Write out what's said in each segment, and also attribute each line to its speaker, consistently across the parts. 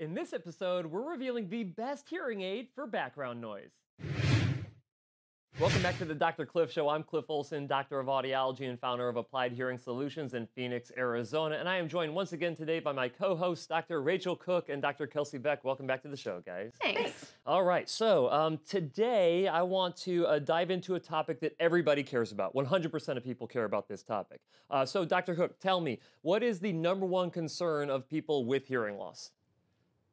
Speaker 1: In this episode, we're revealing the best hearing aid for background noise. Welcome back to the Dr. Cliff Show. I'm Cliff Olson, Doctor of Audiology and founder of Applied Hearing Solutions in Phoenix, Arizona. And I am joined once again today by my co hosts, Dr. Rachel Cook and Dr. Kelsey Beck. Welcome back to the show, guys.
Speaker 2: Thanks.
Speaker 1: All right, so um, today I want to uh, dive into a topic that everybody cares about. 100% of people care about this topic. Uh, so, Dr. Cook, tell me, what is the number one concern of people with hearing loss?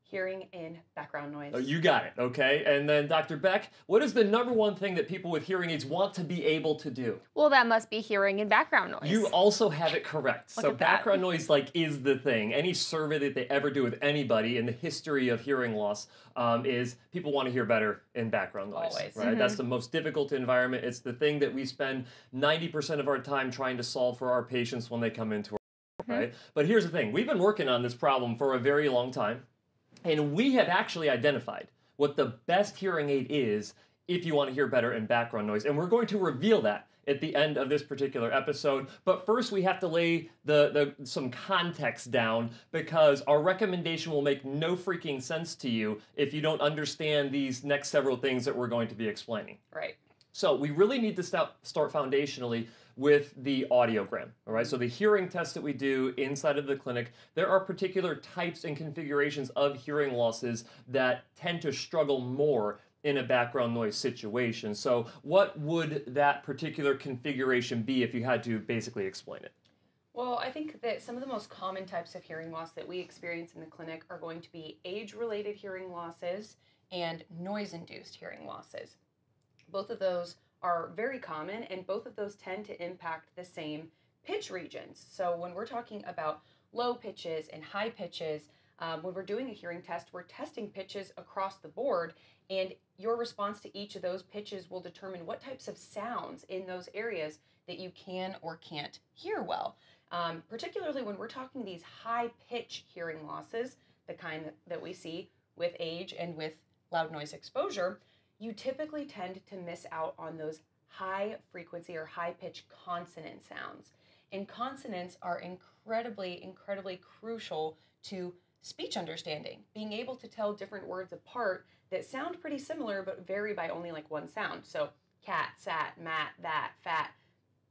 Speaker 2: Hearing in background noise.
Speaker 1: Oh, you got it, okay? And then, Dr. Beck, what is the number one thing that people with hearing aids want to be able to do?
Speaker 3: Well, that must be hearing in background noise.
Speaker 1: You also have it correct.
Speaker 3: Look
Speaker 1: so
Speaker 3: at that.
Speaker 1: background noise like is the thing. Any survey that they ever do with anybody in the history of hearing loss um, is people want to hear better in background noise.
Speaker 2: Always.
Speaker 1: Right. That's the most difficult environment. It's the thing that we spend ninety percent of our time trying to solve for our patients when they come into our right. But here's the thing: we've been working on this problem for a very long time, and we have actually identified what the best hearing aid is if you want to hear better in background noise. And we're going to reveal that at the end of this particular episode. But first, we have to lay the, the some context down because our recommendation will make no freaking sense to you if you don't understand these next several things that we're going to be explaining.
Speaker 2: Right.
Speaker 1: So we really need to start, start foundationally with the audiogram. All right. So the hearing test that we do inside of the clinic, there are particular types and configurations of hearing losses that tend to struggle more in a background noise situation. So what would that particular configuration be if you had to basically explain it?
Speaker 2: Well, I think that some of the most common types of hearing loss that we experience in the clinic are going to be age related hearing losses and noise induced hearing losses. Both of those are very common, and both of those tend to impact the same pitch regions. So, when we're talking about low pitches and high pitches, um, when we're doing a hearing test, we're testing pitches across the board, and your response to each of those pitches will determine what types of sounds in those areas that you can or can't hear well. Um, particularly when we're talking these high pitch hearing losses, the kind that, that we see with age and with loud noise exposure, you typically tend to miss out on those high frequency or high pitch consonant sounds. And consonants are incredibly, incredibly crucial to speech understanding, being able to tell different words apart that sound pretty similar but vary by only like one sound. So, cat, sat, mat, that, fat,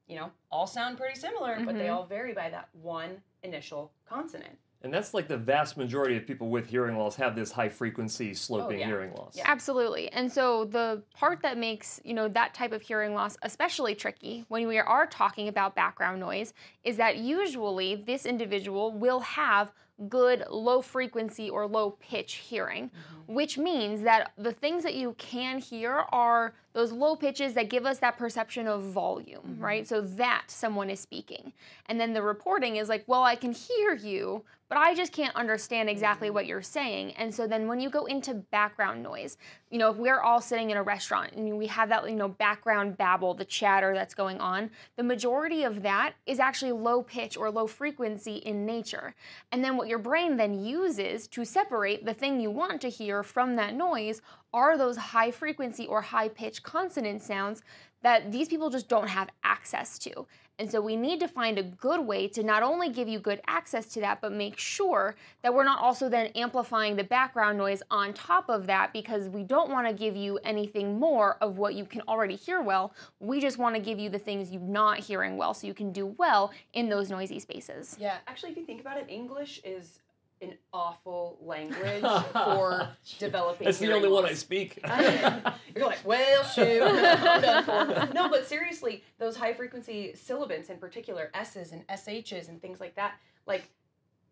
Speaker 2: you know, all sound pretty similar, but they
Speaker 3: Mhm.
Speaker 2: all vary by that one initial consonant.
Speaker 1: And that's like the vast majority of people with hearing loss have this high frequency oh, sloping
Speaker 2: yeah.
Speaker 1: hearing loss.
Speaker 2: Yeah.
Speaker 3: Absolutely. And so the part that makes, you know, that type of hearing loss especially tricky when we are talking about background noise is that usually this individual will have good low frequency or low pitch hearing, mm-hmm. which means that the things that you can hear are those low pitches that give us that perception of volume, mm-hmm. right? So that someone is speaking. And then the reporting is like, well, I can hear you, but I just can't understand exactly mm-hmm. what you're saying. And so then when you go into background noise, you know, if we're all sitting in a restaurant and we have that, you know, background babble, the chatter that's going on, the majority of that is actually low pitch or low frequency in nature. And then what your brain then uses to separate the thing you want to hear from that noise are those high frequency or high pitch consonant sounds that these people just don't have access to. And so we need to find a good way to not only give you good access to that, but make sure that we're not also then amplifying the background noise on top of that because we don't want to give you anything more of what you can already hear well. We just want to give you the things you're not hearing well so you can do well in those noisy spaces.
Speaker 2: Yeah, actually, if you think about it, English is an awful language for developing.
Speaker 1: That's the only one. I speak.
Speaker 2: You're like, well, shoot, I'm done for. No, but seriously, those high frequency sibilants in particular, S's and SH's and things like that, like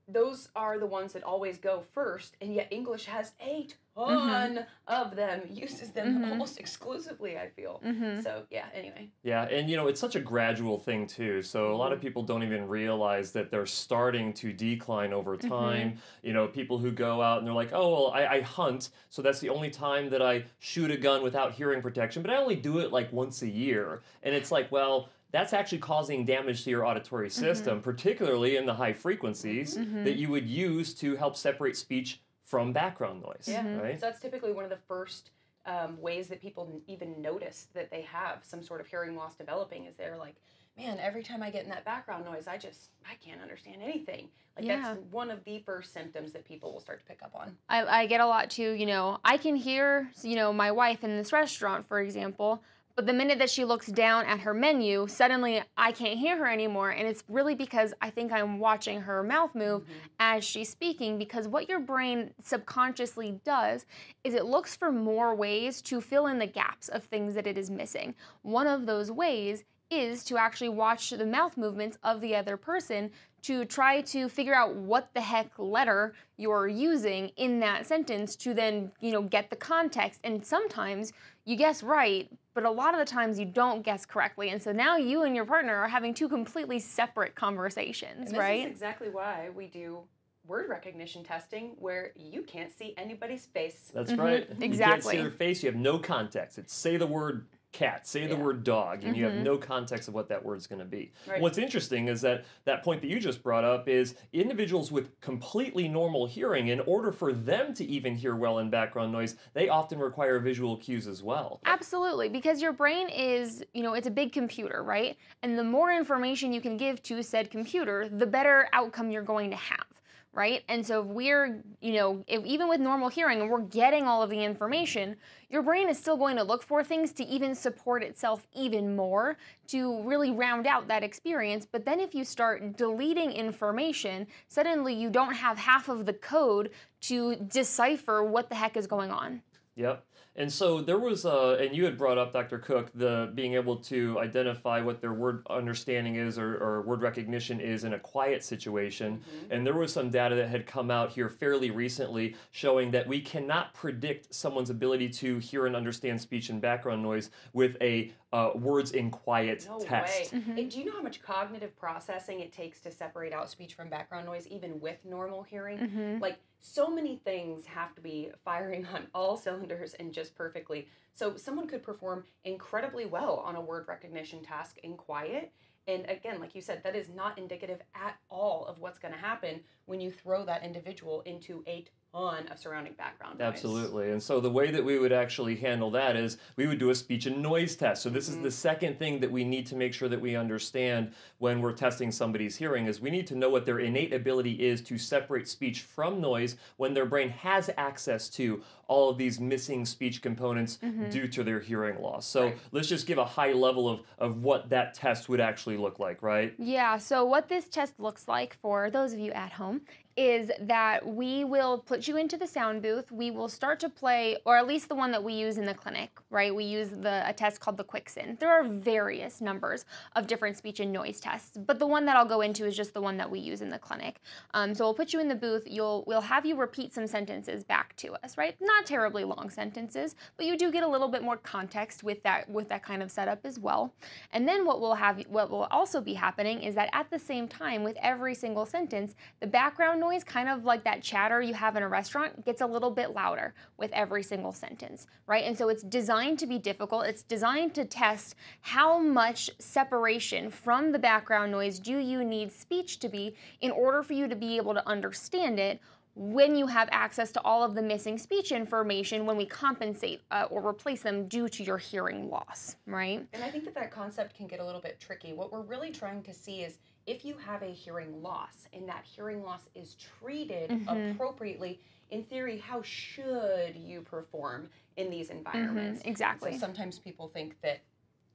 Speaker 2: those are the ones that always go first, and yet English has a ton of them, uses them
Speaker 3: Mhm.
Speaker 2: almost exclusively, I feel.
Speaker 3: Mm-hmm.
Speaker 2: So, yeah, anyway.
Speaker 1: Yeah, and you know, it's such a gradual thing too. So a lot of people don't even realize that they're starting to decline over time. You know, people who go out and they're like, oh, well, I, I hunt, so that's the only time that I shoot a gun without hearing protection, but I only do it like once a year. And it's like, well, that's actually causing damage to your auditory system, particularly in the high frequencies
Speaker 3: Mhm.
Speaker 1: that you would use to help separate speech from background noise.
Speaker 2: Yeah.
Speaker 1: Right?
Speaker 2: So that's typically one of the first um, ways that people even notice that they have some sort of hearing loss developing is they're like man, every time I get in that background noise, I just I can't understand anything. Like
Speaker 3: Yeah.
Speaker 2: that's one of the first symptoms that people will start to pick up on.
Speaker 3: I, I get a lot too, you know, I can hear, you know, my wife in this restaurant, for example, but the minute that she looks down at her menu, suddenly I can't hear her anymore. And it's really because I think I'm watching her mouth move mm-hmm. as she's speaking. Because what your brain subconsciously does is it looks for more ways to fill in the gaps of things that it is missing. One of those ways is to actually watch the mouth movements of the other person to try to figure out what the heck letter you're using in that sentence to then, you know, get the context. And sometimes you guess right, but a lot of the times you don't guess correctly. And so now you and your partner are having two completely separate conversations,
Speaker 2: And this
Speaker 3: right?
Speaker 2: is exactly why we do word recognition testing where you can't see anybody's face.
Speaker 1: That's
Speaker 3: Mhm,
Speaker 1: right. You can't see their face. You have no context. It's say the word cat, say the
Speaker 2: Yeah.
Speaker 1: word dog, and you have
Speaker 3: Mhm.
Speaker 1: no context of what that word's going to be.
Speaker 2: Right.
Speaker 1: What's interesting is that that point that you just brought up is individuals with completely normal hearing, in order for them to even hear well in background noise, they often require visual cues as well.
Speaker 3: Absolutely, because your brain is, you know, it's a big computer, right? And the more information you can give to said computer, the better outcome you're going to have, right? And so if we're, you know, if even with normal hearing and we're getting all of the information, your brain is still going to look for things to even support itself even more to really round out that experience. But then if you start deleting information, suddenly you don't have half of the code to decipher what the heck is going on.
Speaker 1: Yep. And so there was, uh, and you had brought up, Dr. Cook, the being able to identify what their word understanding is or, or word recognition is in a quiet situation. And there was some data that had come out here fairly recently showing that we cannot predict someone's ability to hear and understand speech and background noise with a uh, words in quiet
Speaker 2: No
Speaker 1: test.
Speaker 2: way. Hey, do you know how much cognitive processing it takes to separate out speech from background noise, even with normal hearing?
Speaker 3: Mhm.
Speaker 2: Like, so many things have to be firing on all cylinders and just perfectly. So, someone could perform incredibly well on a word recognition task in quiet. And again, like you said, that is not indicative at all of what's going to happen when you throw that individual into a ton of surrounding background noise.
Speaker 1: Absolutely. And so the way that we would actually handle that is we would do a speech and noise test. So this is
Speaker 2: Mhm.
Speaker 1: the second thing that we need to make sure that we understand when we're testing somebody's hearing is we need to know what their innate ability is to separate speech from noise when their brain has access to all of these missing speech components due to their hearing loss. So
Speaker 2: Right.
Speaker 1: let's just give a high level of, of what that test would actually look like, right?
Speaker 3: Yeah, so what this test looks like for those of you at home is that we will put you into the sound booth. We will start to play, or at least the one that we use in the clinic, right? We use the a test called the QuickSIN. There are various numbers of different speech and noise tests, but the one that I'll go into is just the one that we use in the clinic. Um, so we'll put you in the booth. You'll we'll have you repeat some sentences back to us, right? Not terribly long sentences, but you do get a little bit more context with that with that kind of setup as well. And then what will have what will also be happening is that at the same time with every single sentence, the background noise kind of like that chatter you have in a restaurant gets a little bit louder with every single sentence, right? And so it's designed to be difficult. It's designed to test how much separation from the background noise do you need speech to be in order for you to be able to understand it when you have access to all of the missing speech information when we compensate uh, or replace them due to your hearing loss, right?
Speaker 2: And I think that that concept can get a little bit tricky. What we're really trying to see is if you have a hearing loss and that hearing loss is treated
Speaker 3: Mhm.
Speaker 2: appropriately, in theory, how should you perform in these environments?
Speaker 3: Mhm, exactly.
Speaker 2: So sometimes people think that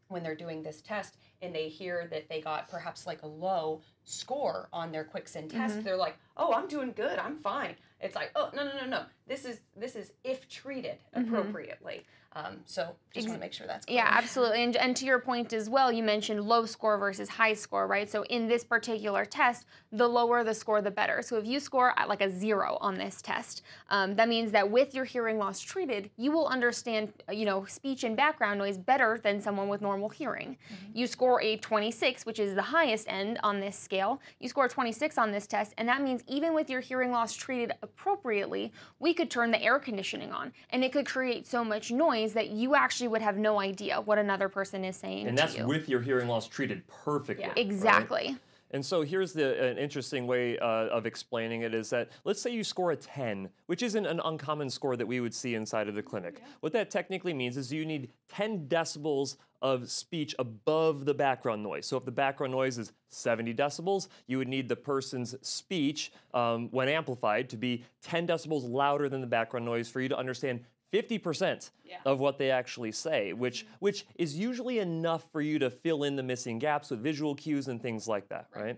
Speaker 2: when they're doing this test and they hear that they got perhaps like a low score on their QuickSIN test,
Speaker 3: Mhm.
Speaker 2: they're like, "Oh, I'm doing good. I'm fine." It's like, "Oh, no, no, no, no. This is this is if treated
Speaker 3: Mhm.
Speaker 2: appropriately." Um, so just want to make sure that's clear.
Speaker 3: Yeah, absolutely. And, and to your point as well, you mentioned low score versus high score, right? So in this particular test, the lower the score, the better. So if you score at like a zero on this test, um, that means that with your hearing loss treated, you will understand, you know, speech and background noise better than someone with normal hearing. You score a 26, which is the highest end on this scale. You score 26 on this test, and that means even with your hearing loss treated appropriately, we could turn the air conditioning on, and it could create so much noise that you actually would have no idea what another person is saying
Speaker 1: And
Speaker 3: to
Speaker 1: that's
Speaker 3: you.
Speaker 1: with your hearing loss treated perfectly.
Speaker 2: Yeah.
Speaker 1: right?
Speaker 3: exactly.
Speaker 1: And so here's the an interesting way uh, of explaining it is that let's say you score a 10, which isn't an uncommon score that we would see inside of the clinic. What that technically means is you need 10 decibels of speech above the background noise. So if the background noise is 70 decibels, you would need the person's speech, um, when amplified, to be 10 decibels louder than the background noise for you to understand 50%
Speaker 2: Yeah.
Speaker 1: of what they actually say, which which is usually enough for you to fill in the missing gaps with visual cues and things like that, right?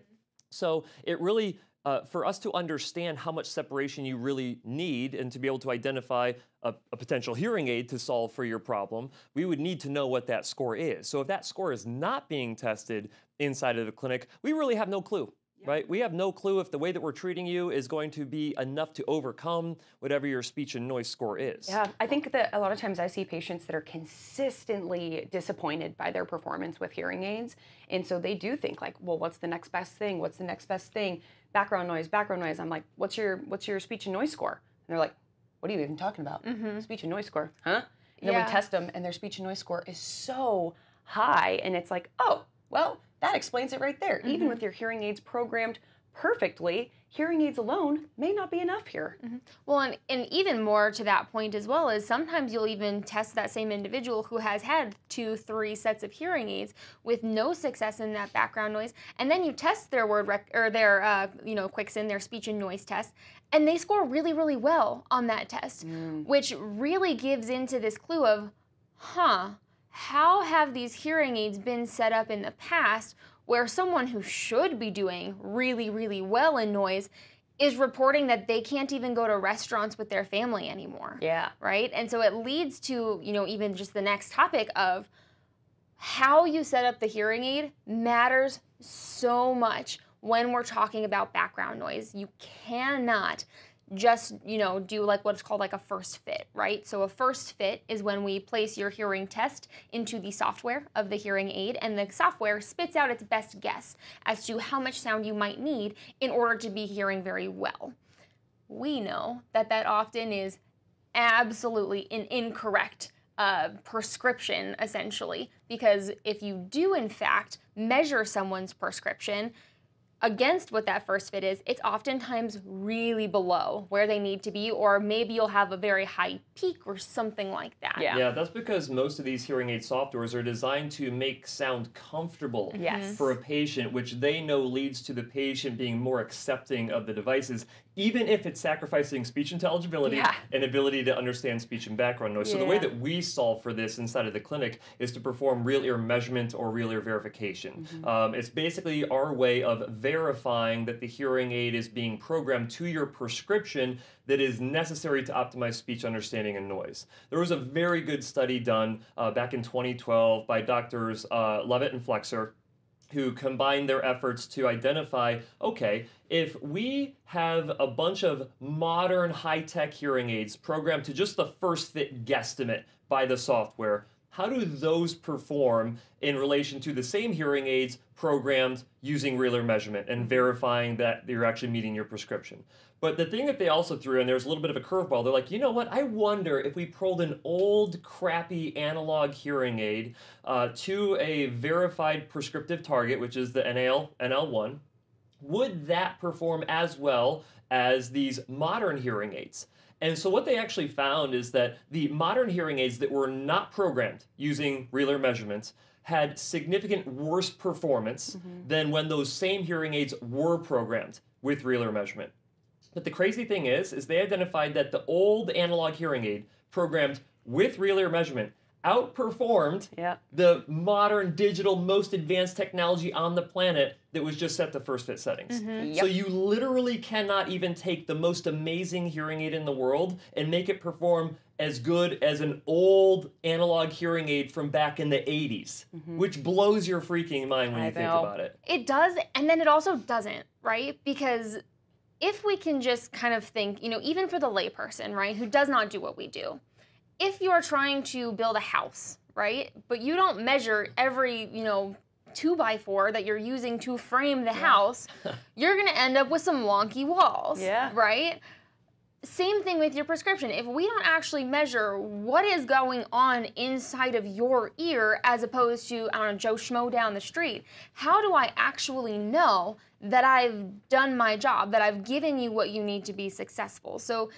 Speaker 1: So it really uh, for us to understand how much separation you really need and to be able to identify a, a potential hearing aid to solve for your problem, we would need to know what that score is. So if that score is not being tested inside of the clinic, we really have no clue. Right? We have no clue if the way that we're treating you is going to be enough to overcome whatever your speech and noise score is.
Speaker 2: Yeah, I think that a lot of times I see patients that are consistently disappointed by their performance with hearing aids. And so they do think like, well, what's the next best thing? What's the next best thing? Background noise, background noise. I'm like, what's your what's your speech and noise score? And they're like, what are you even talking about? Mm-hmm. Speech and noise score, huh? And then we test them and their speech and noise score is so high and it's like, oh, well, that explains it right there. Even mm-hmm. with your hearing aids programmed perfectly, hearing aids alone may not be enough here. Mm-hmm.
Speaker 3: Well, and, and even more to that point as well is sometimes you'll even test that same individual who has had two, three sets of hearing aids with no success in that background noise, and then you test their word rec- or their uh, you know QuickSIN, their speech and noise test, and they score really, really well on that test, mm. which really gives into this clue of, huh, how have these hearing aids been set up in the past where someone who should be doing really, really well in noise is reporting that they can't even go to restaurants with their family anymore.
Speaker 2: Yeah.
Speaker 3: Right? And so it leads to, you know, even just the next topic of how you set up the hearing aid matters so much when we're talking about background noise. You cannot just, you know, do like what's called like a first fit, right? So a first fit is when we place your hearing test into the software of the hearing aid and the software spits out its best guess as to how much sound you might need in order to be hearing very well. We know that that often is absolutely an incorrect uh, prescription, essentially, because if you do, in fact, measure someone's prescription against what that first fit is, it's oftentimes really below where they need to be, or maybe you'll have a very high peak or something like that.
Speaker 2: Yeah.
Speaker 1: Yeah, that's because most of these hearing aid softwares are designed to make sound comfortable
Speaker 2: Yes.
Speaker 1: for a patient, which they know leads to the patient being more accepting of the devices, even if it's sacrificing speech intelligibility
Speaker 2: Yeah.
Speaker 1: and ability to understand speech and background noise. So the way that we solve for this inside of the clinic is to perform real ear measurement or real ear verification. Um, it's basically our way of verifying that the hearing aid is being programmed to your prescription that is necessary to optimize speech understanding and noise. There was a very good study done uh, back in 2012 by doctors uh, Leavitt and Flexer who combined their efforts to identify okay, if we have a bunch of modern high tech hearing aids programmed to just the first fit guesstimate by the software, how do those perform in relation to the same hearing aids programmed using real ear measurement and verifying that you're actually meeting your prescription? But the thing that they also threw in there's a little bit of a curveball. They're like, you know what? I wonder if we pulled an old, crappy analog hearing aid uh, to a verified prescriptive target, which is the NAL NL1, would that perform as well as these modern hearing aids? And so what they actually found is that the modern hearing aids that were not programmed using real ear measurements had significant worse performance than when those same hearing aids were programmed with real ear measurement. But the crazy thing is, is they identified that the old analog hearing aid programmed with real ear measurement outperformed
Speaker 2: Yeah.
Speaker 1: the modern digital most advanced technology on the planet that was just set to first fit settings. Mm-hmm. So you literally cannot even take the most amazing hearing aid in the world and make it perform as good as an old analog hearing aid from back in the 80s, mm-hmm. which blows your freaking mind when
Speaker 2: I
Speaker 1: you think about it.
Speaker 3: It does, and then it also doesn't, right? Because if we can just kind of think, you know, even for the layperson, right, who does not do what we do, if you're trying to build a house, right, but you don't measure every, you know, two by four that you're using to frame the house, you're gonna end up with some wonky walls,
Speaker 2: Yeah.
Speaker 3: right? Same thing with your prescription. If we don't actually measure what is going on inside of your ear as opposed to, I don't know, Joe Schmo down the street, how do I actually know that I've done my job, that I've given you what you need to be successful? So,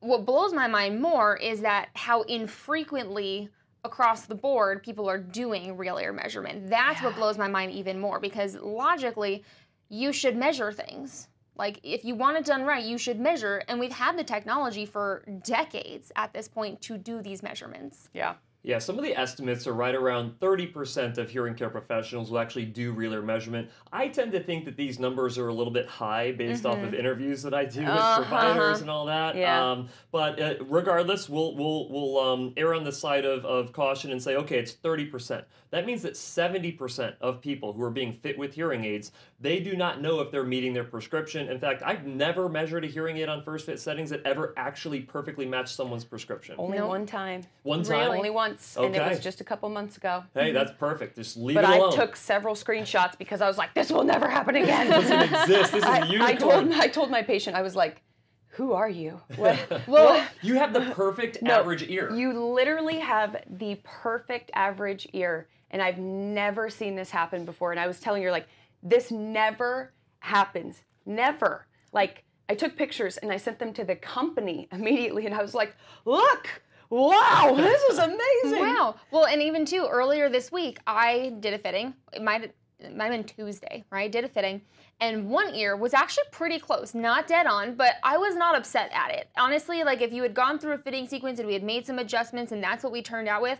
Speaker 3: what blows my mind more is that how infrequently across the board people are doing real ear measurement. That's what blows my mind even more because logically, you should measure things. Like if you want it done right, you should measure, and we've had the technology for decades at this point to do these measurements.
Speaker 2: Yeah.
Speaker 1: Yeah, some of the estimates are right around 30% of hearing care professionals will actually do real ear measurement. I tend to think that these numbers are a little bit high based off of interviews that I do with
Speaker 2: Uh-huh.
Speaker 1: providers and all that.
Speaker 2: Yeah.
Speaker 1: Um, but uh, regardless, we'll we'll we'll um, err on the side of, of caution and say, okay, it's 30%. That means that 70% of people who are being fit with hearing aids, they do not know if they're meeting their prescription. In fact, I've never measured a hearing aid on first fit settings that ever actually perfectly matched someone's prescription.
Speaker 2: Only
Speaker 3: Nope.
Speaker 2: one time.
Speaker 1: One time.
Speaker 3: Really?
Speaker 2: Only once. And it
Speaker 1: Okay.
Speaker 2: was just a couple months ago.
Speaker 1: Hey, mm-hmm. that's perfect. Just leave
Speaker 2: But
Speaker 1: it
Speaker 2: I took several screenshots because I was like, this will never happen again.
Speaker 1: doesn't exist. This is
Speaker 2: I,
Speaker 1: a
Speaker 2: I told I told my patient, I was like, who are you? What,
Speaker 3: Well,
Speaker 1: you have the perfect
Speaker 2: No,
Speaker 1: average ear.
Speaker 2: You literally have the perfect average ear, and I've never seen this happen before. And I was telling her like, this never happens, never. Like I took pictures and I sent them to the company immediately, and I was like, look, wow, this is amazing.
Speaker 3: Wow. Well, and even too, earlier this week, I did a fitting. It might it might have been Tuesday, right? Did a fitting, and one ear was actually pretty close, not dead on, but I was not upset at it. Honestly, like if you had gone through a fitting sequence and we had made some adjustments and that's what we turned out with,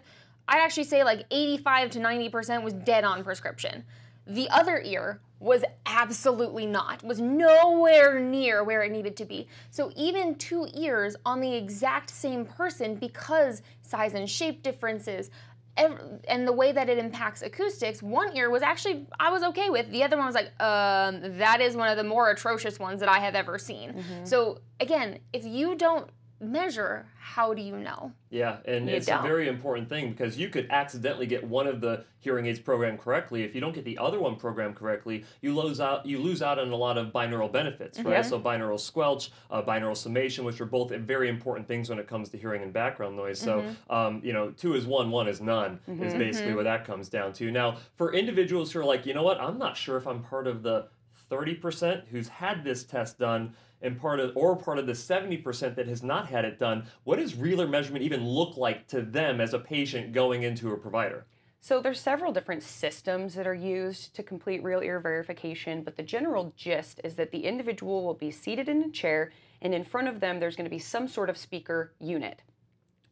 Speaker 3: I'd actually say like 85 to 90% was dead on prescription. The other ear was absolutely not, was nowhere near where it needed to be. So even two ears on the exact same person, because size and shape differences, and the way that it impacts acoustics, one ear was actually I was okay with. The other one was like, um, that is one of the more atrocious ones that I have ever seen. So again, if you don't measure, how do you know?
Speaker 1: yeah, and
Speaker 2: You
Speaker 1: it's
Speaker 2: don't.
Speaker 1: a very important thing because you could accidentally get one of the hearing aids programmed correctly. If you don't get the other one programmed correctly, you lose out. You lose out on a lot of binaural benefits, right?
Speaker 2: Mhm.
Speaker 1: So binaural squelch, uh, binaural summation, which are both very important things when it comes to hearing and background noise. So, um, you know, two is one, one is none is basically what that comes down to. Now, for individuals who are like, you know what, I'm not sure if I'm part of the 30% who's had this test done and part of or part of the 70% that has not had it done what does real ear measurement even look like to them as a patient going into a provider
Speaker 2: So there's several different systems that are used to complete real ear verification, but the general gist is that the individual will be seated in a chair and in front of them there's going to be some sort of speaker unit.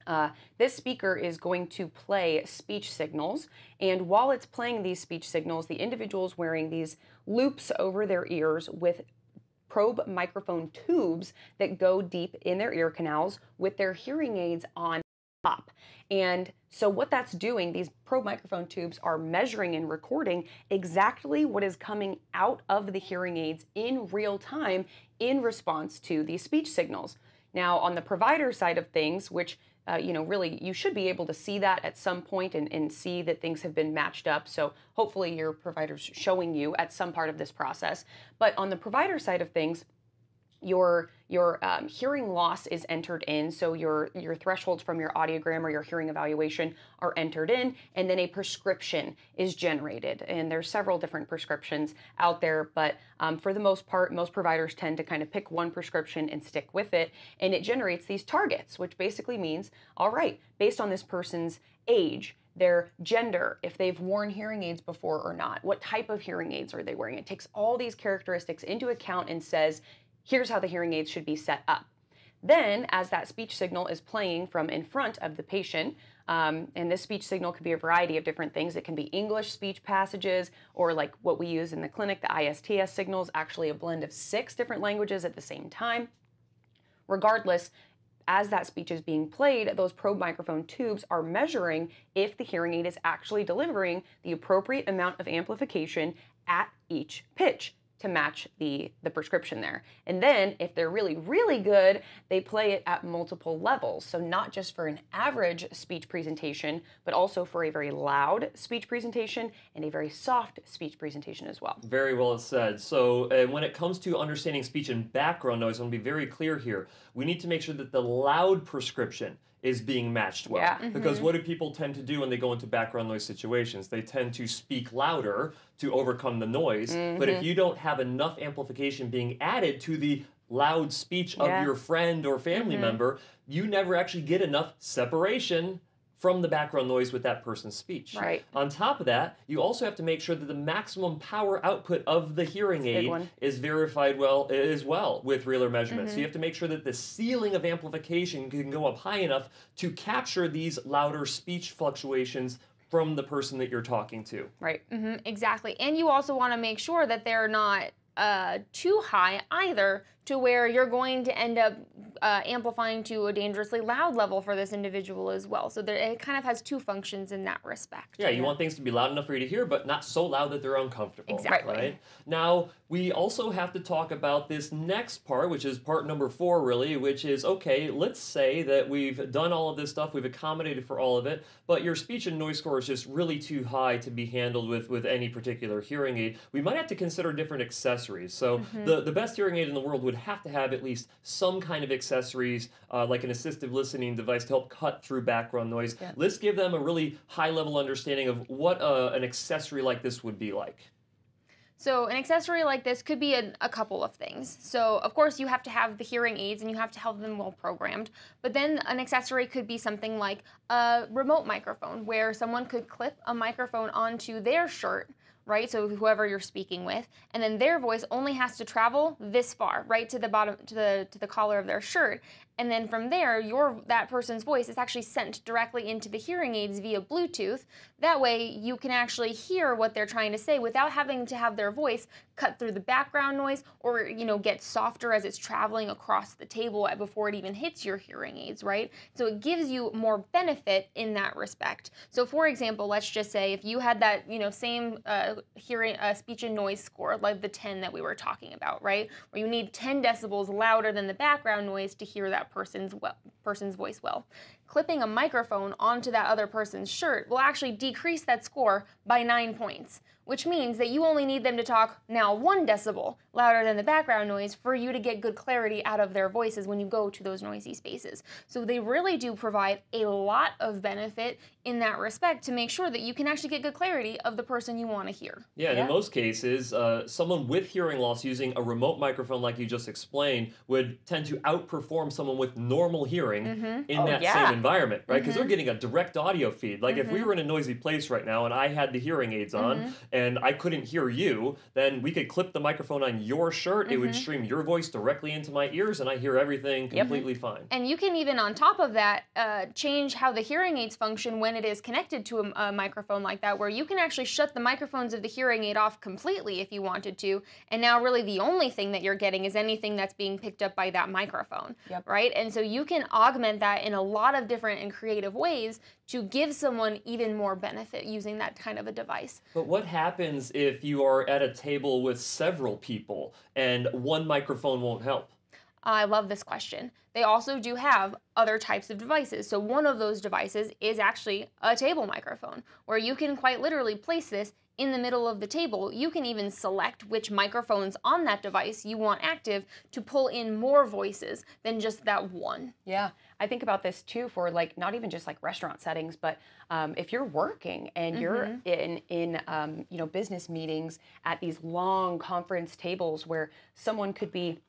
Speaker 2: Uh, this speaker is going to play speech signals, and while it's playing these speech signals, the individual is wearing these loops over their ears with probe microphone tubes that go deep in their ear canals with their hearing aids on top. And so, what that's doing, these probe microphone tubes are measuring and recording exactly what is coming out of the hearing aids in real time in response to these speech signals. Now, on the provider side of things, which uh, you know, really, you should be able to see that at some point and, and see that things have been matched up. So hopefully, your provider's showing you at some part of this process. But on the provider side of things, your your um, hearing loss is entered in so your your thresholds from your audiogram or your hearing evaluation are entered in and then a prescription is generated and there's several different prescriptions out there but um, for the most part most providers tend to kind of pick one prescription and stick with it and it generates these targets which basically means all right based on this person's age their gender, if they've worn hearing aids before or not, what type of hearing aids are they wearing. It takes all these characteristics into account and says, here's how the hearing aids should be set up. Then, as that speech signal is playing from in front of the patient, um, and this speech signal could be a variety of different things. It can be English speech passages, or like what we use in the clinic, the ISTS signals, actually a blend of six different languages at the same time. Regardless, as that speech is being played, those probe microphone tubes are measuring if the hearing aid is actually delivering the appropriate amount of amplification at each pitch to match the, the prescription there. And then, if they're really, really good, they play it at multiple levels. So, not just for an average speech presentation, but also for a very loud speech presentation and a very soft speech presentation as well.
Speaker 1: Very well said. So, uh, when it comes to understanding speech and background noise, I want to be very clear here. We need to make sure that the loud prescription is being matched well.
Speaker 2: Yeah. Mm-hmm.
Speaker 1: Because what do people tend to do when they go into background noise situations? They tend to speak louder to overcome the noise. But if mm-hmm. you don't have enough amplification being added to the loud speech of your friend or family mm-hmm. member, you never actually get enough separation from the background noise with that person's speech.
Speaker 2: Right.
Speaker 1: On top of that, you also have to make sure that the maximum power output of the hearing aid is verified well as well with real ear measurements. So
Speaker 2: Mm-hmm.
Speaker 1: you have to make sure that the ceiling of amplification can go up high enough to capture these louder speech fluctuations from the person that you're talking to.
Speaker 2: Right.
Speaker 3: Mm-hmm. exactly. And you also want to make sure that they're not uh, too high either to where you're going to end up uh, amplifying to a dangerously loud level for this individual as well. So there, it kind of has two functions in that respect.
Speaker 1: Yeah, you want things to be loud enough for you to hear, but not so loud that they're uncomfortable.
Speaker 3: Exactly.
Speaker 1: Right? Now, we also have to talk about this next part, which is part number four, really, which is okay, let's say that we've done all of this stuff, we've accommodated for all of it, but your speech and noise score is just really too high to be handled with, with any particular hearing aid. We might have to consider different accessories. So, the, the best hearing aid in the world would have to have at least some kind of accessories, uh, like an assistive listening device to help cut through background noise.
Speaker 2: Yeah.
Speaker 1: Let's give them a really high level understanding of what uh, an accessory like this would be like.
Speaker 3: So an accessory like this could be a, a couple of things. So of course you have to have the hearing aids and you have to have them well programmed. But then an accessory could be something like a remote microphone where someone could clip a microphone onto their shirt, right? So whoever you're speaking with, and then their voice only has to travel this far, right to the bottom to the to the collar of their shirt. And then from there, your that person's voice is actually sent directly into the hearing aids via Bluetooth. That way, you can actually hear what they're trying to say without having to have their voice cut through the background noise or you know get softer as it's traveling across the table before it even hits your hearing aids, right? So it gives you more benefit in that respect. So for example, let's just say if you had that you know same uh, hearing uh, speech and noise score like the 10 that we were talking about, right? Where you need 10 decibels louder than the background noise to hear that person's well, person's voice well. Clipping a microphone onto that other person's shirt will actually decrease that score by 9 points, which means that you only need them to talk now 1 decibel louder than the background noise for you to get good clarity out of their voices when you go to those noisy spaces. So they really do provide a lot of benefit in that respect to make sure that you can actually get good clarity of the person you want to hear.
Speaker 1: Yeah, and
Speaker 2: Yeah.
Speaker 1: in most cases, uh, someone with hearing loss using a remote microphone, like you just explained, would tend to outperform someone with normal hearing in
Speaker 2: Oh,
Speaker 1: that
Speaker 2: yeah.
Speaker 1: same environment, right? Because they're getting a direct audio feed. Like if
Speaker 2: Mm-hmm.
Speaker 1: we were in a noisy place right now and I had the hearing aids on and I couldn't hear you, then we could clip the microphone on your shirt. It would stream your voice directly into my ears, and I hear everything completely fine.
Speaker 3: And you can even, on top of that, uh, change how the hearing aids function when it is connected to a, a microphone like that, where you can actually shut the microphones of the hearing aid off completely if you wanted to. And now, really, the only thing that you're getting is anything that's being picked up by that microphone.
Speaker 2: Yep.
Speaker 3: Right? And so you can augment that in a lot of different and creative ways to give someone even more benefit using that kind of a device.
Speaker 1: But what happens if you are at a table with several people and one microphone won't help?
Speaker 3: I love this question. They also do have other types of devices. So, one of those devices is actually a table microphone, where you can quite literally place this in the middle of the table. You can even select which microphones on that device you want active to pull in more voices than just that one.
Speaker 2: Yeah, I think about this too for like not even just like restaurant settings, but um, if you're working and you're in in um, you know business meetings at these long conference tables where someone could be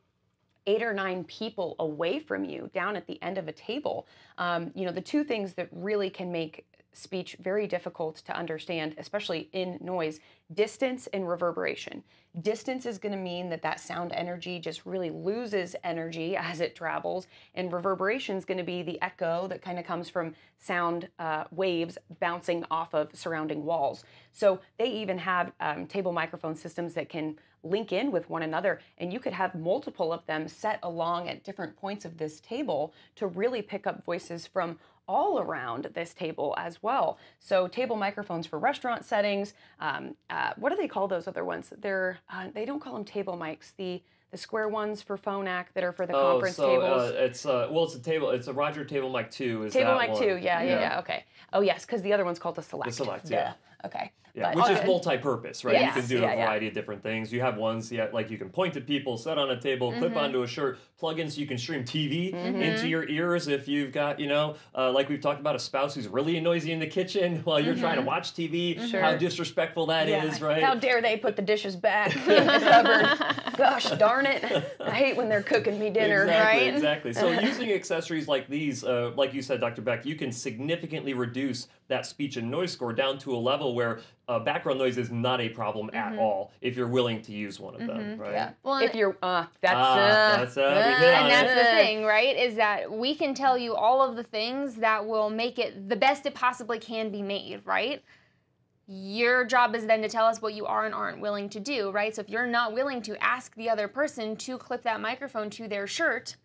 Speaker 2: eight or nine people away from you down at the end of a table, um, you know the two things that really can make speech very difficult to understand, especially in noise distance and reverberation. Distance is going to mean that that sound energy just really loses energy as it travels, and reverberation is going to be the echo that kind of comes from sound uh, waves bouncing off of surrounding walls. So they even have um, table microphone systems that can link in with one another, and you could have multiple of them set along at different points of this table to really pick up voices from all around this table as well. So table microphones for restaurant settings. Um, uh, what do they call those other ones? They're uh, they don't call them table mics. The the square ones for Phonak that are for the
Speaker 1: Oh,
Speaker 2: conference
Speaker 1: so
Speaker 2: tables.
Speaker 1: uh, it's uh, well, it's a table. It's a Roger Table Mic Two. Is
Speaker 2: Table mic
Speaker 1: one.
Speaker 2: two, yeah, yeah, yeah. Okay. Oh yes, because the other one's called the select.
Speaker 1: The Select,
Speaker 2: Duh.
Speaker 1: yeah.
Speaker 2: Okay.
Speaker 1: Yeah,
Speaker 2: But-
Speaker 1: which is multi-purpose, right?
Speaker 2: Yes,
Speaker 1: You can do
Speaker 2: yeah,
Speaker 1: a
Speaker 2: yeah.
Speaker 1: variety of different things. You have ones, yeah, like you can point at people, set on a table, clip
Speaker 3: Mhm.
Speaker 1: onto a shirt, plug in so you can stream TV
Speaker 2: Mhm.
Speaker 1: into your ears if you've got, you know, uh, like we've talked about a spouse who's really noisy in the kitchen while you're trying to
Speaker 3: Mhm.
Speaker 1: watch TV.
Speaker 2: Sure.
Speaker 1: How disrespectful that is,
Speaker 2: Yeah.
Speaker 1: right?
Speaker 2: How dare they put the dishes back in the cupboard? Gosh darn it. I hate when they're cooking me dinner.
Speaker 1: Exactly,
Speaker 3: right?
Speaker 1: exactly. So using accessories like these, uh, like you said, Dr. Beck, you can significantly reduce that speech and noise score down to a level where uh, background noise is not a problem at
Speaker 3: Mhm.
Speaker 1: all if you're willing to use one of them,
Speaker 3: Mhm.
Speaker 1: right?
Speaker 2: Yeah.
Speaker 3: Well,
Speaker 2: If you're, uh, that's,
Speaker 1: Ah,
Speaker 2: uh,
Speaker 1: that's, uh, we
Speaker 3: and that's the thing, right? Is that we can tell you all of the things that will make it the best it possibly can be made, right? Your job is then to tell us what you are and aren't willing to do, right? So if you're not willing to ask the other person to clip that microphone to their shirt,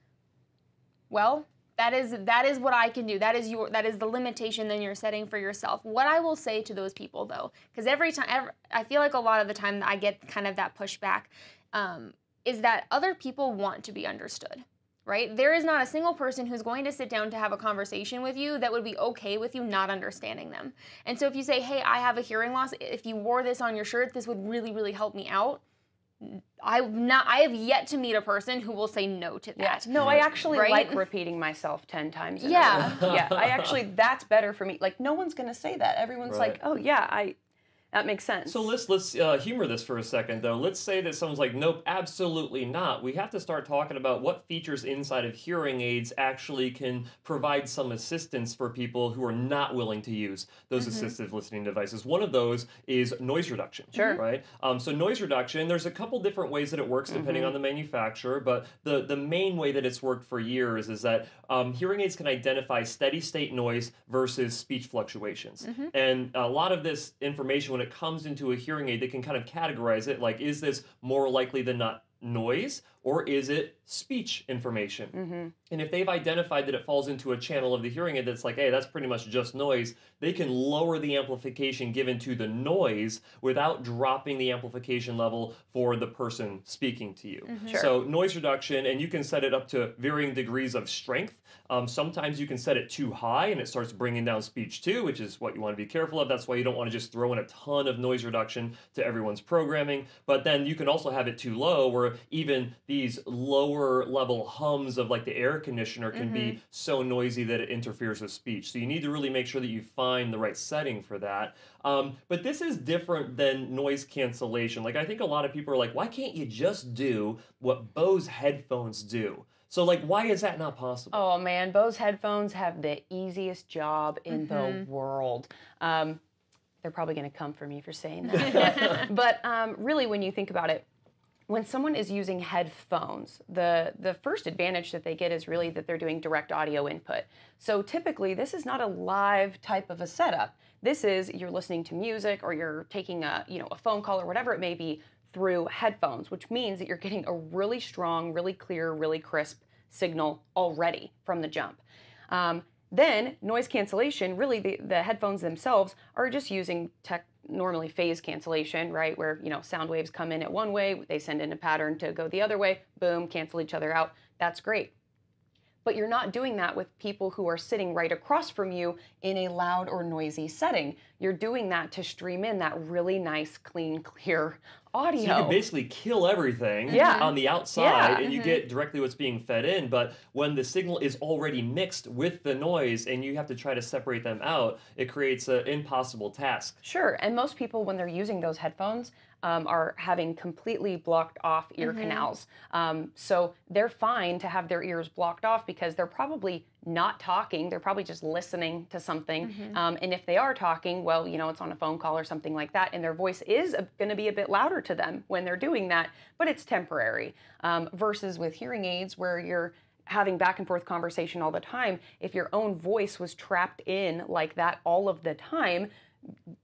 Speaker 3: well, that is that is what I can do. That is your that is the limitation then you're setting for yourself. What I will say to those people though, because every time every, I feel like a lot of the time I get kind of that pushback, um, is that other people want to be understood. Right? There is not a single person who's going to sit down to have a conversation with you that would be okay with you not understanding them. And so if you say, "Hey, I have a hearing loss. If you wore this on your shirt, this would really really help me out." I've not I have yet to meet a person who will say no to that.
Speaker 2: Yeah.
Speaker 3: that.
Speaker 2: No, I actually
Speaker 3: Right?
Speaker 2: like repeating myself 10 times. in a
Speaker 3: Yeah.
Speaker 2: row. yeah. I actually, that's better for me. Like, no one's going to say that. Everyone's
Speaker 1: Right.
Speaker 2: like, oh, yeah, I, that makes sense.
Speaker 1: So let's let's uh, humor this for a second, though. Let's say that someone's like, "Nope, absolutely not." We have to start talking about what features inside of hearing aids actually can provide some assistance for people who are not willing to use those
Speaker 3: Mhm.
Speaker 1: assistive listening devices. One of those is noise reduction.
Speaker 2: Sure.
Speaker 1: Right. Um, so noise reduction. There's a couple different ways that it works depending
Speaker 2: Mhm.
Speaker 1: on the manufacturer, but the the main way that it's worked for years is that um, hearing aids can identify steady state noise versus speech fluctuations.
Speaker 3: Mhm.
Speaker 1: And a lot of this information, when it comes into a hearing aid, they can kind of categorize it like, is this more likely than not noise or is it speech information?
Speaker 2: hmm
Speaker 1: And if they've identified that it falls into a channel of the hearing aid that's like, hey, that's pretty much just noise, they can lower the amplification given to the noise without dropping the amplification level for the person speaking to you.
Speaker 3: Mhm.
Speaker 2: Sure.
Speaker 1: So noise reduction, and you can set it up to varying degrees of strength. Um, sometimes you can set it too high and it starts bringing down speech too, which is what you want to be careful of. That's why you don't want to just throw in a ton of noise reduction to everyone's programming. But then you can also have it too low where even these lower level hums of like the air conditioner can be so noisy that it interferes with speech. So you need to really make sure that you find the right setting for that. Um, but this is different than noise cancellation. Like I think a lot of people are like, why can't you just do what Bose headphones do? So like, why is that not possible?
Speaker 2: Oh man, Bose headphones have the easiest job in the
Speaker 3: Mhm.
Speaker 2: world. Um, they're probably going to come for me for saying that. but but um, really, when you think about it, when someone is using headphones, the the first advantage that they get is really that they're doing direct audio input. So typically, this is not a live type of a setup. This is you're listening to music or you're taking a you know a phone call or whatever it may be through headphones, which means that you're getting a really strong, really clear, really crisp signal already from the jump. Um, then noise cancellation, really the, the headphones themselves are just using tech normally phase cancellation, right? Where you know sound waves come in at one way, they send in a pattern to go the other way, boom, cancel each other out. That's great. But you're not doing that with people who are sitting right across from you in a loud or noisy setting. You're doing that to stream in that really nice, clean, clear audio.
Speaker 1: So you can basically kill everything
Speaker 2: Yeah.
Speaker 1: on the outside
Speaker 2: Yeah.
Speaker 1: and you
Speaker 3: Mhm.
Speaker 1: get directly what's being fed in. But when the signal is already mixed with the noise and you have to try to separate them out, it creates an impossible task.
Speaker 2: Sure, and most people, when they're using those headphones, um, are having completely blocked off ear
Speaker 3: Mhm.
Speaker 2: canals. Um, so they're fine to have their ears blocked off because they're probably not talking. They're probably just listening to something.
Speaker 3: Mhm.
Speaker 2: Um, and if they are talking, well, you know, it's on a phone call or something like that, and their voice is going to be a bit louder to them when they're doing that, but it's temporary. Um, versus with hearing aids, where you're having back and forth conversation all the time, if your own voice was trapped in like that all of the time,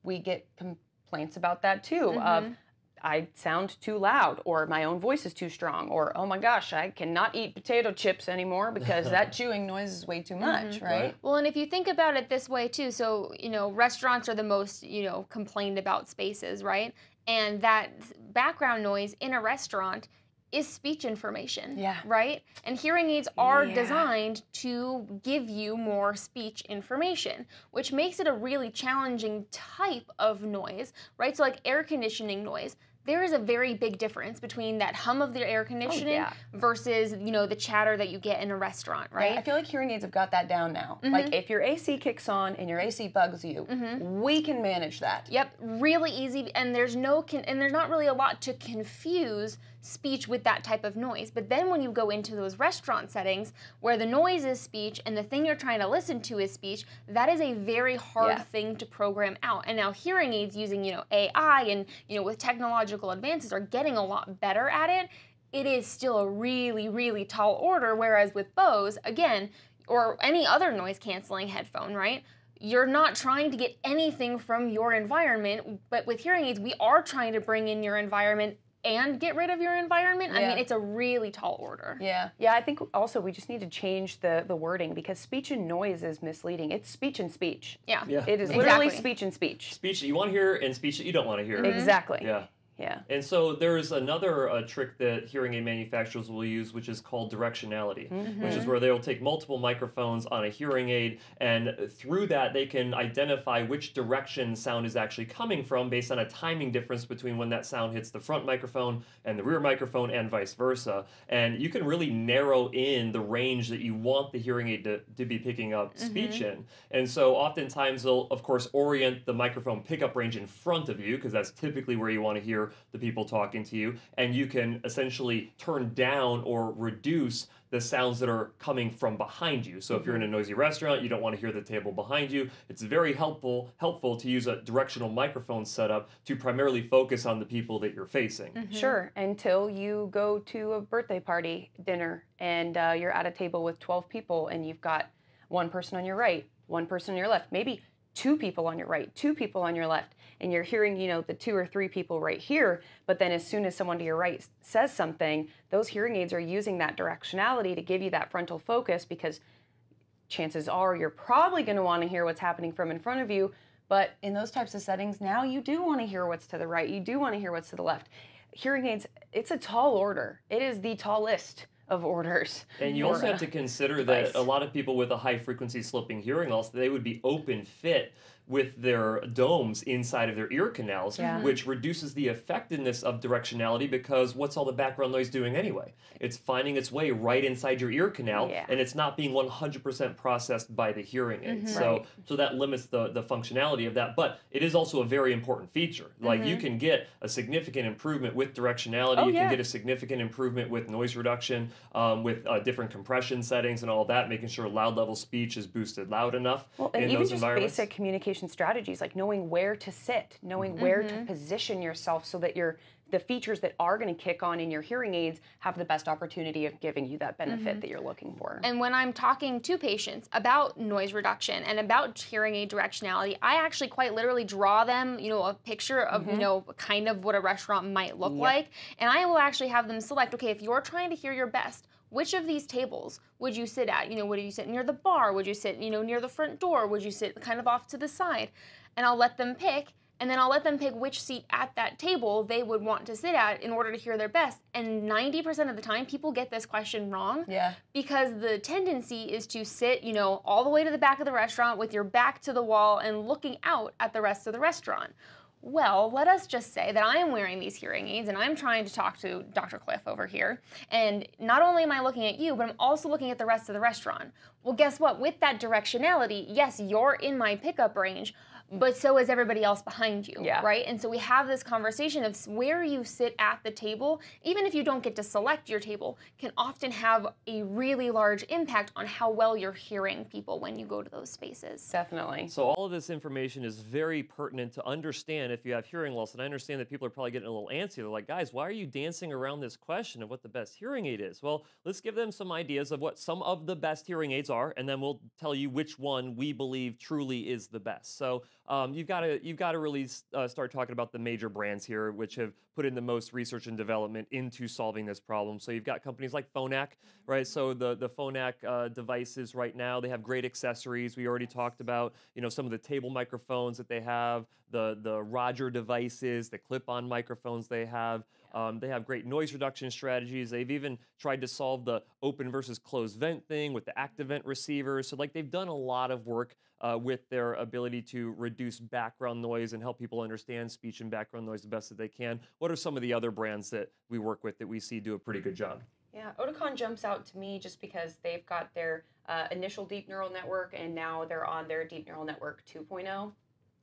Speaker 2: we get complaints about that too of
Speaker 3: Mhm.
Speaker 2: I sound too loud or my own voice is too strong or oh my gosh, I cannot eat potato chips anymore because that chewing noise is way too much,
Speaker 3: Mhm.
Speaker 2: right?
Speaker 1: Right.
Speaker 3: Well, and if you think about it this way too, so you know, restaurants are the most you know complained about spaces, right? And that background noise in a restaurant is speech information.
Speaker 2: Yeah.
Speaker 3: Right? And hearing aids are
Speaker 2: Yeah.
Speaker 3: designed to give you more speech information, which makes it a really challenging type of noise, right? So, like air conditioning noise. There is a very big difference between that hum of the air conditioning
Speaker 2: yeah.
Speaker 3: versus, you know, the chatter that you get in a restaurant, right?
Speaker 2: I feel like hearing aids have got that down now. Mm-hmm. Like if your AC kicks on and your AC bugs you, mm-hmm. we can manage that.
Speaker 3: Yep, really easy, and there's no con- and there's not really a lot to confuse speech with that type of noise. But then when you go into those restaurant settings where the noise is speech and the thing you're trying to listen to is speech, that is a very hard
Speaker 2: Yeah.
Speaker 3: thing to program out. And now hearing aids using you know AI and you know with technological advances are getting a lot better at it. It is still a really really tall order. Whereas with Bose, again, or any other noise canceling headphone, right? you're not trying to get anything from your environment, but with hearing aids, we are trying to bring in your environment and get rid of your environment. I mean, it's a really tall order.
Speaker 2: Yeah. Yeah, I think also we just need to change the the wording because speech and noise is misleading. It's speech and speech.
Speaker 3: Yeah.
Speaker 1: Yeah.
Speaker 2: It is literally speech and speech.
Speaker 1: Speech that you want to hear and speech that you don't want to hear.
Speaker 2: Exactly. Mm-hmm.
Speaker 1: Yeah.
Speaker 2: Yeah.
Speaker 1: And so there's another uh, trick that hearing aid manufacturers will use, which is called directionality, which is where they'll take multiple microphones on a hearing aid, and through that they can identify which direction sound is actually coming from based on a timing difference between when that sound hits the front microphone and the rear microphone, and vice versa. And you can really narrow in the range that you want the hearing aid to, to be picking up speech in. And so oftentimes they'll, of course, orient the microphone pickup range in front of you, because that's typically where you want to hear the people talking to you. And you can essentially turn down or reduce the sounds that are coming from behind you. So if you're in a noisy restaurant, you don't want to hear the table behind you. It's very helpful helpful to use a directional microphone setup to primarily focus on the people that you're facing.
Speaker 2: Sure. Until you go to a birthday party dinner and uh, you're at a table with 12 people and you've got one person on your right, one person on your left, maybe two people on your right, two people on your left, and you're hearing, you know, the two or three people right here. But then as soon as someone to your right says something, those hearing aids are using that directionality to give you that frontal focus because chances are you're probably going to want to hear what's happening from in front of you. But in those types of settings, now you do want to hear what's to the right. You do want to hear what's to the left. Hearing aids, it's a tall order. It is the tallest of orders.
Speaker 1: And you also have to consider
Speaker 2: device.
Speaker 1: that a lot of people with a high frequency sloping hearing loss, they would be open fit with their domes inside of their ear canals,
Speaker 2: Yeah.
Speaker 1: which reduces the effectiveness of directionality because what's all the background noise doing anyway? It's finding its way right inside your ear canal
Speaker 2: Yeah.
Speaker 1: and it's not being 100% processed by the hearing aid. So
Speaker 2: Right.
Speaker 1: so that limits the the functionality of that, but it is also a very important feature. Like you can get a significant improvement with directionality,
Speaker 2: Oh,
Speaker 1: you
Speaker 2: yeah.
Speaker 1: can get a significant improvement with noise reduction, um, with uh, different compression settings and all that, making sure loud level speech is boosted loud enough
Speaker 2: Well, and
Speaker 1: in
Speaker 2: even
Speaker 1: those
Speaker 2: just
Speaker 1: environments.
Speaker 2: basic communication strategies like knowing where to sit, knowing where to mm-hmm. position yourself so that your the features that are going to kick on in your hearing aids have the best opportunity of giving you that benefit mm-hmm. that you're looking for.
Speaker 3: And when I'm talking to patients about noise reduction and about hearing aid directionality, I actually quite literally draw them, you know, a picture of, you mm-hmm. know, kind of what a restaurant might look
Speaker 2: Yep.
Speaker 3: like. And I will actually have them select, okay, if you're trying to hear your best, which of these tables would you sit at? You know, would you sit near the bar? Would you sit, you know, near the front door? Would you sit kind of off to the side? And I'll let them pick and then I'll let them pick which seat at that table they would want to sit at in order to hear their best. And 90% of the time, people get this question wrong
Speaker 2: yeah.
Speaker 3: because the tendency is to sit, you know, all the way to the back of the restaurant with your back to the wall and looking out at the rest of the restaurant. Well, let us just say that I am wearing these hearing aids and I'm trying to talk to Dr. Cliff over here. And not only am I looking at you, but I'm also looking at the rest of the restaurant. Well, guess what? With that directionality, yes, you're in my pickup range, but so is everybody else behind you,
Speaker 2: Yeah.
Speaker 3: right? And so we have this conversation of where you sit at the table, even if you don't get to select your table, can often have a really large impact on how well you're hearing people when you go to those spaces.
Speaker 2: Definitely.
Speaker 1: So all of this information is very pertinent to understand if you have hearing loss. And I understand that people are probably getting a little antsy. They're like, guys, why are you dancing around this question of what the best hearing aid is? Well, let's give them some ideas of what some of the best hearing aids are, and then we'll tell you which one we believe truly is the best. So um, you've got to you've got to really uh, start talking about the major brands here, which have put in the most research and development into solving this problem. So you've got companies like Phonak, right? So the the Phonak uh, devices right now they have great accessories. We already talked about you know some of the table microphones that they have, the the Roger devices, the clip-on microphones they have. Um, they have great noise reduction strategies. They've even tried to solve the open versus closed vent thing with the ActiVent receivers. So like they've done a lot of work uh, with their ability to reduce background noise and help people understand speech and background noise the best that they can. What are some of the other brands that we work with that we see do a pretty good job?
Speaker 2: Yeah, Oticon jumps out to me just because they've got their uh, initial deep neural network and now they're on their deep neural network 2.0.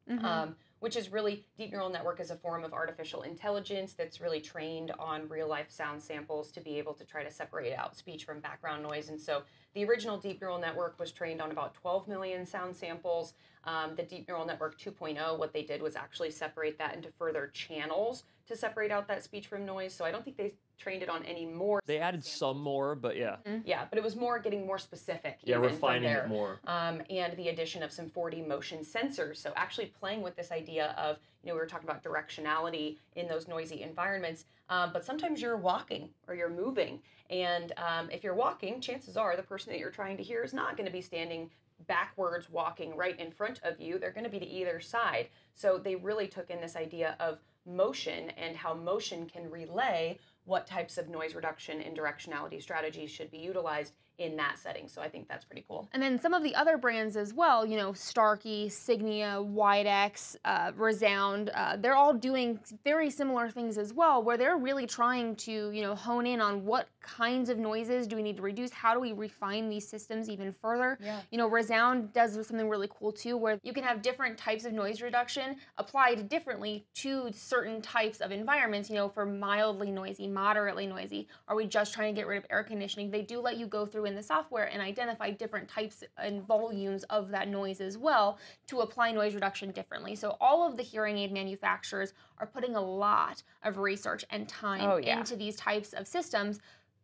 Speaker 2: Mm-hmm. Um, which is really deep neural network is a form of artificial intelligence that's really trained on real life sound samples to be able to try to separate out speech from background noise. And so the original deep neural network was trained on about 12 million sound samples. Um, the deep neural network 2.0, what they did was actually separate that into further channels to separate out that speech from noise. So I don't think they trained it on any more.
Speaker 1: They added some more, but yeah.
Speaker 2: Mm-hmm. Yeah, but it was more getting more specific.
Speaker 1: Yeah, refining it more.
Speaker 2: Um, and the addition of some 4D motion sensors. So actually playing with this idea of, you know, we were talking about directionality in those noisy environments. Um, but sometimes you're walking or you're moving. And um, if you're walking, chances are the person that you're trying to hear is not going to be standing backwards walking right in front of you. They're going to be to either side. So they really took in this idea of motion and how motion can relay what types of noise reduction and directionality strategies should be utilized in that setting. So I think that's pretty cool.
Speaker 3: And then some of the other brands as well, you know, Starkey, Signia, Widex, uh, Resound, uh, they're all doing very similar things as well, where they're really trying to, you know, hone in on what kinds of noises do we need to reduce? How do we refine these systems even further?
Speaker 2: Yeah.
Speaker 3: You know, Resound does something really cool too, where you can have different types of noise reduction applied differently to certain types of environments, you know, for mildly noisy, moderately noisy. Are we just trying to get rid of air conditioning? They do let you go through in the software and identify different types and volumes of that noise as well to apply noise reduction differently. So all of the hearing aid manufacturers are putting a lot of research and time
Speaker 4: oh, yeah.
Speaker 3: into these types of systems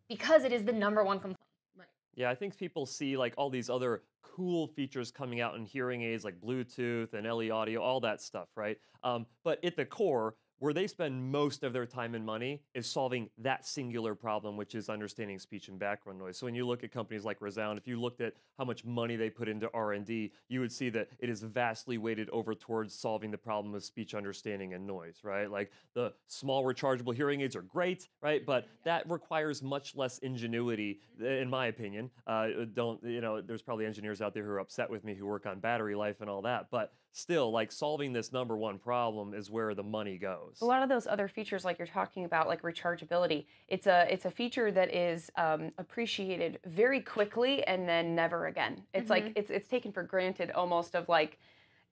Speaker 3: because it is the number one complaint.
Speaker 2: Right.
Speaker 1: Yeah, I think people see like all these other cool features coming out in hearing aids like Bluetooth and LE audio, all that stuff, right? Um, but at the core, where they spend most of their time and money is solving that singular problem, which is understanding speech and background noise. So when you look at companies like Resound, if you looked at how much money they put into R&D, you would see that it is vastly weighted over towards solving the problem of speech understanding and noise, right? Like the small rechargeable hearing aids are great, right? But that requires much less ingenuity, in my opinion. Uh, don't you know? There's probably engineers out there who are upset with me who work on battery life and all that, but still, like solving this number one problem is where the money goes.
Speaker 4: A lot of those other features, like you're talking about, like rechargeability, it's a it's a feature that is um, appreciated very quickly and then never again. It's mm-hmm. like it's it's taken for granted almost of like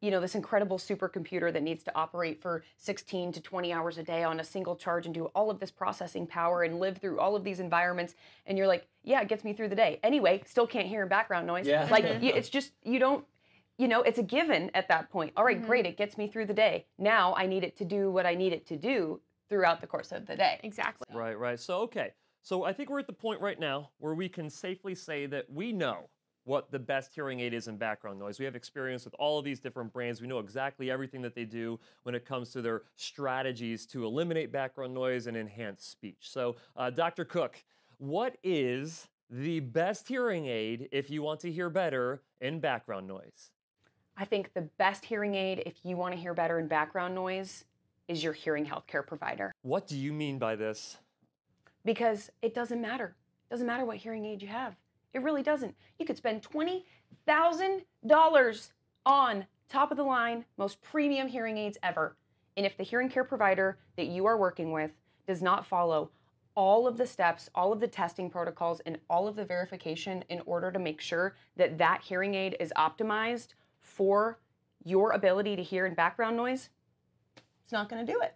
Speaker 4: you know this incredible supercomputer that needs to operate for 16 to 20 hours a day on a single charge and do all of this processing power and live through all of these environments and you're like yeah it gets me through the day anyway still can't hear background noise
Speaker 1: yeah.
Speaker 4: like it's just you don't you know, it's a given at that point. All right,
Speaker 3: Mhm.
Speaker 4: great, it gets me through the day. Now I need it to do what I need it to do throughout the course of the day.
Speaker 3: Exactly.
Speaker 1: Right, right. So, okay. So I think we're at the point right now where we can safely say that we know what the best hearing aid is in background noise. We have experience with all of these different brands. We know exactly everything that they do when it comes to their strategies to eliminate background noise and enhance speech. So, uh, Dr. Cook, what is the best hearing aid if you want to hear better in background noise?
Speaker 4: I think the best hearing aid, if you want to hear better in background noise, is your hearing healthcare provider.
Speaker 1: What do you mean by this?
Speaker 4: Because it doesn't matter. It doesn't matter what hearing aid you have. It really doesn't. You could spend $20,000 on top of the line, most premium hearing aids ever. And if the hearing care provider that you are working with does not follow all of the steps, all of the testing protocols, and all of the verification in order to make sure that that hearing aid is optimized for your ability to hear in background noise, it's not going to do it.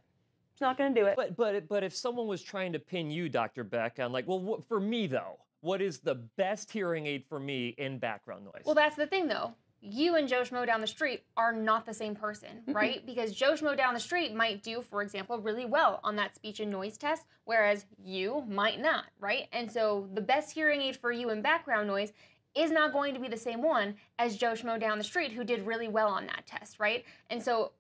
Speaker 4: It's not going to do it.
Speaker 1: But but but if someone was trying to pin you, Dr. Beck, on like, well, what, for me though, what is the best hearing aid for me in background noise?
Speaker 3: Well, that's the thing though. You and Joe Schmo down the street are not the same person, right? Because Joe Schmo down the street might do, for example, really well on that speech and noise test, whereas you might not, right? And so the best hearing aid for you in background noise is not going to be the same one as Joe Schmo down the street who did really well on that test, right? And so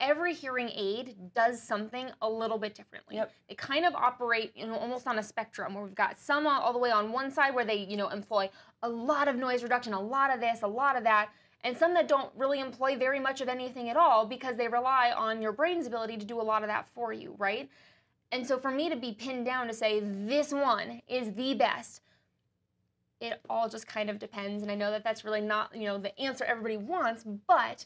Speaker 3: every hearing aid does something a little bit differently.
Speaker 2: Yep.
Speaker 3: They kind of operate, you know, almost on a spectrum where we've got some all all the way on one side where they, you know, employ a lot of noise reduction, a lot of this, a lot of that, and some that don't really employ very much of anything at all because they rely on your brain's ability to do a lot of that for you, right? And so for me to be pinned down to say this one is the best, it all just kind of depends. And I know that that's really not, you know, the answer everybody wants, but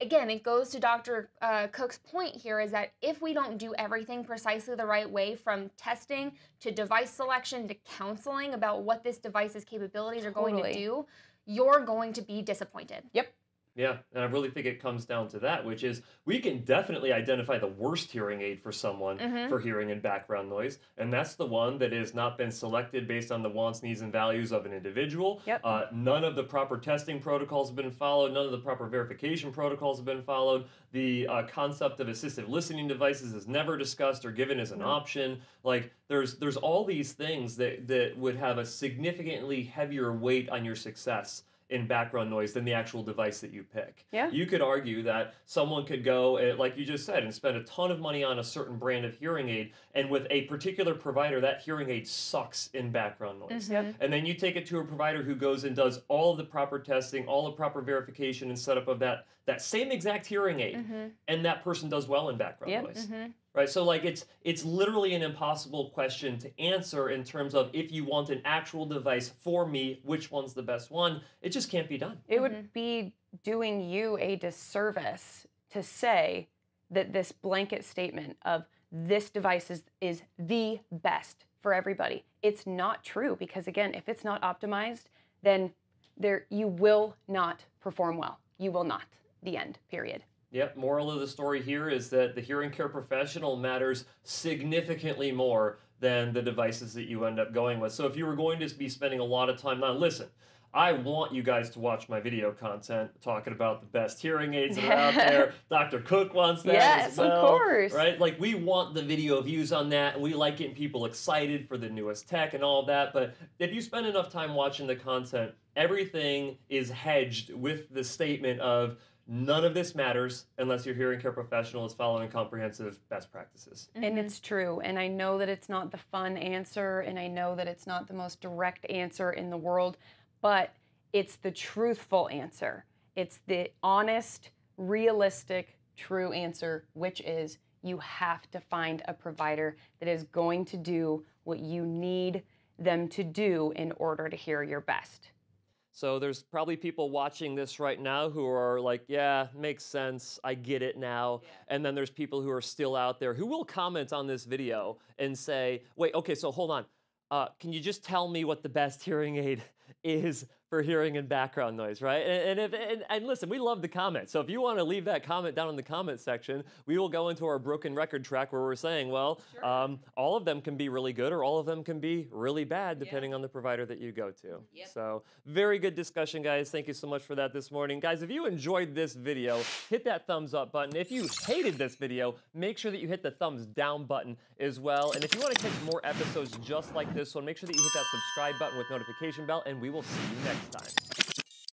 Speaker 3: again, it goes to Dr. Uh, Cook's point here is that if we don't do everything precisely the right way, from testing to device selection to counseling about what this device's capabilities are going to do, you're going to be disappointed.
Speaker 1: Yeah, and I really think it comes down to that, which is we can definitely identify the worst hearing aid for someone
Speaker 3: Mhm.
Speaker 1: for hearing and background noise, and that's the one that has not been selected based on the wants, needs, and values of an individual.
Speaker 2: Yep.
Speaker 1: Uh, none of the proper testing protocols have been followed. None of the proper verification protocols have been followed. The uh, concept of assistive listening devices is never discussed or given as an
Speaker 2: No.
Speaker 1: option. Like there's there's all these things that that would have a significantly heavier weight on your success in background noise than the actual device that you pick.
Speaker 2: Yeah.
Speaker 1: You could argue that someone could go, uh, like you just said, and spend a ton of money on a certain brand of hearing aid, and with a particular provider, that hearing aid sucks in background noise.
Speaker 3: Mhm.
Speaker 1: And then you take it to a provider who goes and does all of the proper testing, all the proper verification and setup of that that same exact hearing aid,
Speaker 3: Mhm.
Speaker 1: and that person does well in background
Speaker 2: Yep.
Speaker 1: noise
Speaker 3: Mhm.
Speaker 1: right so like it's it's literally an impossible question to answer in terms of if you want an actual device for me which one's the best one it just can't be done
Speaker 2: It
Speaker 3: Mhm.
Speaker 2: would be doing you a disservice to say that this blanket statement of this device is, is the best for everybody. It's not true because again, if it's not optimized, then there you will not perform well. You will not. The end. Period.
Speaker 1: Yep, moral of the story here is that the hearing care professional matters significantly more than the devices that you end up going with. So if you were going to be spending a lot of time now, listen, I want you guys to watch my video content talking about the best hearing aids that are out there. Dr. Cook wants that
Speaker 2: Yes,
Speaker 1: as
Speaker 2: of course.
Speaker 1: Right? Like we want the video views on that and we like getting people excited for the newest tech and all that, but if you spend enough time watching the content, everything is hedged with the statement of None of this matters unless your hearing care professional is following comprehensive best practices.
Speaker 3: Mm-hmm.
Speaker 2: And it's true. And I know that it's not the fun answer, and I know that it's not the most direct answer in the world, but it's the truthful answer. It's the honest, realistic, true answer, which is you have to find a provider that is going to do what you need them to do in order to hear your best.
Speaker 1: So there's probably people watching this right now who are like, yeah, makes sense. I get it now. And then there's people who are still out there who will comment on this video and say, wait, okay, so hold on. Uh, can you just tell me what the best hearing aid is for hearing and background noise, right? And, and if and, and listen, we love the comments. So if you want to leave that comment down in the comment section, we will go into our broken record track where we're saying, well, um, all of them can be really good or all of them can be really bad depending on the provider that you go to.
Speaker 5: Yep.
Speaker 1: So very good discussion, guys. Thank you so much for that this morning. Guys, if you enjoyed this video, hit that thumbs up button. If you hated this video, make sure that you hit the thumbs down button as well. And if you want to catch more episodes just like this one, make sure that you hit that subscribe button with notification bell, and we will see you next time.